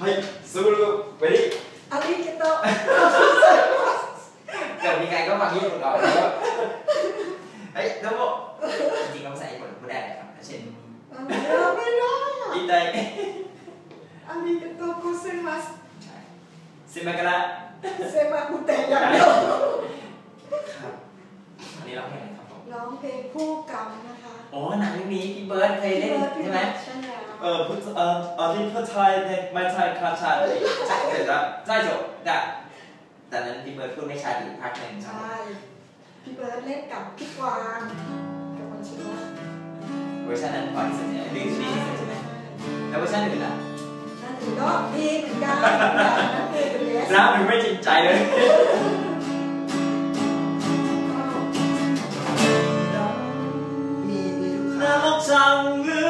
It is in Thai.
はいすぐるベリー อาริกาโต เกิดมีใครก็ฟังญี่ปุ่นก่อนแล้วเฮ้ยโดโมจริงๆก็ภาษาญี่ปุ่นพูดได้นะครับเช่น ไม่ได้ไม่ได้ อิไต อาริกาโตโกเซมัส ใช่ซิมาการะ เซมากุเตะอย่างเดียว ครับอันนี้ร้องเพลงอะไรครับผม ร้องเพลงคู่กรรมนะคะ โอ้หนังเรื่องนี้พี่เบิร์ดเคยเล่นใช่ไหม ใช่ 어, 부, 어, 어디 부터에 내 말차에 가차 자, 그래서 짜 죠. 나 나는 이번에 푸네 샤디 박는 ใช่ 자. พี่เบิร์ดเล่นกับพี่กวางกับคนชื่อว่า 월차는 박스 냐? 리그 시즌이잖 아. 나 월차는 몰 라. นั่นถือก็ดีเหมือนกันนั่นคือเป็นเลส 나 오늘 왜 진짜 이 래? มีมีทุกครั้ง 나 먹상 그